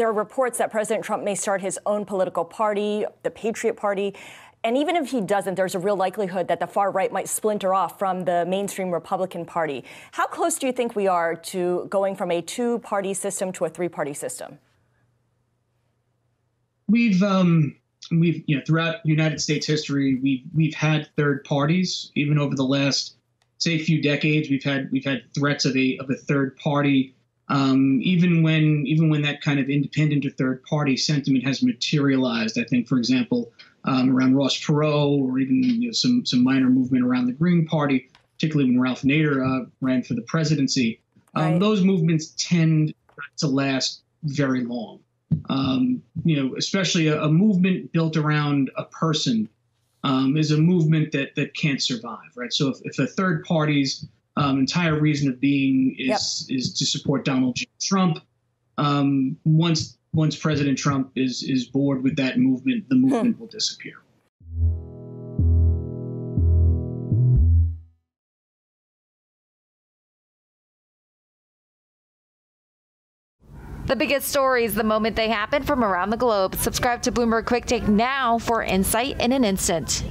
there are reports that President Trump may start his own political party, the Patriot Party. And even if he doesn't, there's a real likelihood that the far right might splinter off from the mainstream Republican Party. How close do you think we are to going from a two party system to a three party system? We've, um, we've, you know, throughout United States history, we've, we've had third parties, even over the last, say, few decades. We've had, we've had threats of a, of a third party. Um, even when, even when that kind of independent or third party sentiment has materialized, I think, for example, um, around Ross Perot, or even you know, some some minor movement around the Green Party, particularly when Ralph Nader uh, ran for the presidency. Um, right. Those movements tend to last very long. Um, you know, especially a, a, movement built around a person um, is a movement that that can't survive, right? So if, if a third party's um, entire reason of being is yep. is to support Donald J. Trump, um, once once President Trump is is bored with that movement, the movement will disappear. The biggest stories the moment they happen from around the globe. Subscribe to Bloomberg Quicktake now for insight in an instant.